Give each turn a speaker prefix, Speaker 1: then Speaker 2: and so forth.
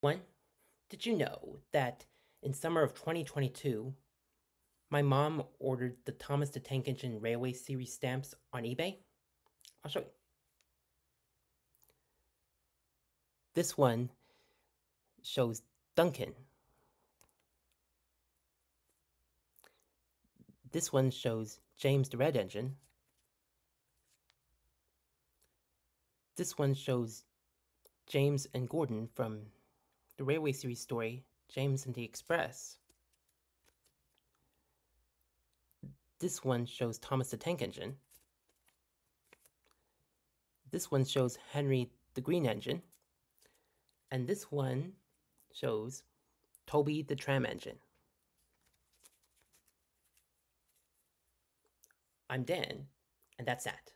Speaker 1: One, did you know that in summer of 2022, my mom ordered the Thomas the Tank Engine Railway Series stamps on eBay? I'll show you. This one shows Duncan. This one shows James the Red Engine. This one shows James and Gordon from the Railway Series story, James and the Express. This one shows Thomas the Tank Engine. This one shows Henry the Green Engine. And this one shows Toby the Tram Engine. I'm Dan, and that's that.